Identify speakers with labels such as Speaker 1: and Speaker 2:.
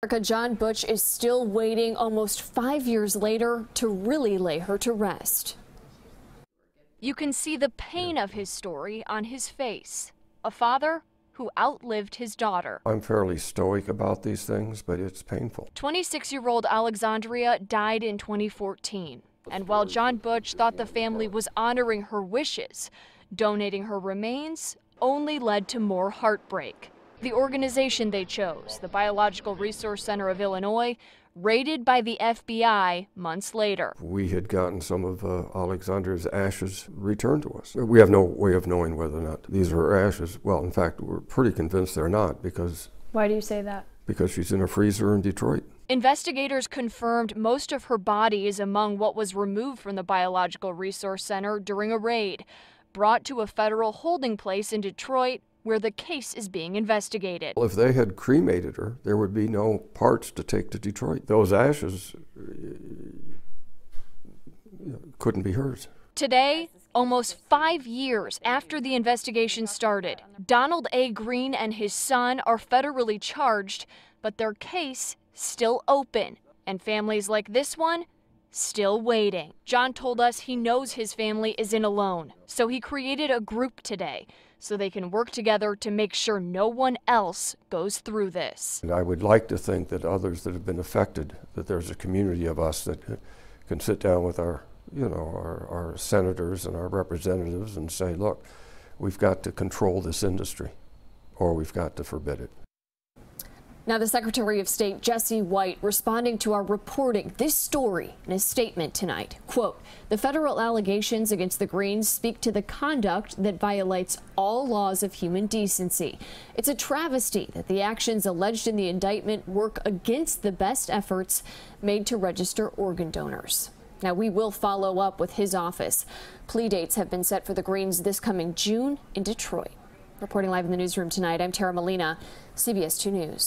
Speaker 1: America, John Butsch is still waiting almost five years later to really lay her to rest.
Speaker 2: You can see the pain of his story on his face. A father who outlived his daughter.
Speaker 3: I'm fairly stoic about these things, but it's painful.
Speaker 2: 26 year old Alexandria died in 2014. And while John Butsch thought the family was honoring her wishes, donating her remains only led to more heartbreak. The organization they chose, the Biological Resource Center of Illinois, raided by the FBI months later.
Speaker 3: We had gotten some of uh, Alexandra's ashes returned to us. We have no way of knowing whether or not these are her ashes. Well, in fact, we're pretty convinced they're not because.
Speaker 4: Why do you say that?
Speaker 3: Because she's in a freezer in Detroit.
Speaker 2: Investigators confirmed most of her body is among what was removed from the Biological Resource Center during a raid. Brought to a federal holding place in Detroit, where the case is being investigated.
Speaker 3: Well, If they had cremated her, there would be no parts to take to Detroit. Those ashes uh, couldn't be hers.
Speaker 2: Today, almost five years after the investigation started, Donald A. Green and his son are federally charged, but their case still open. And families like this one still waiting. John told us he knows his family isn't alone, so he created a group today so they can work together to make sure no one else goes through this.
Speaker 3: And I would like to think that others that have been affected, that there's a community of us that can sit down with our, you know, our, our senators and our representatives and say, look, we've got to control this industry or we've got to forbid it.
Speaker 1: Now, the Secretary of State, Jesse White, responding to our reporting this story in a statement tonight. Quote, the federal allegations against the Greens speak to the conduct that violates all laws of human decency. It's a travesty that the actions alleged in the indictment work against the best efforts made to register organ donors. Now, we will follow up with his office. Plea dates have been set for the Greens this coming June in Detroit. Reporting live in the newsroom tonight, I'm Tara Molina, CBS 2 News.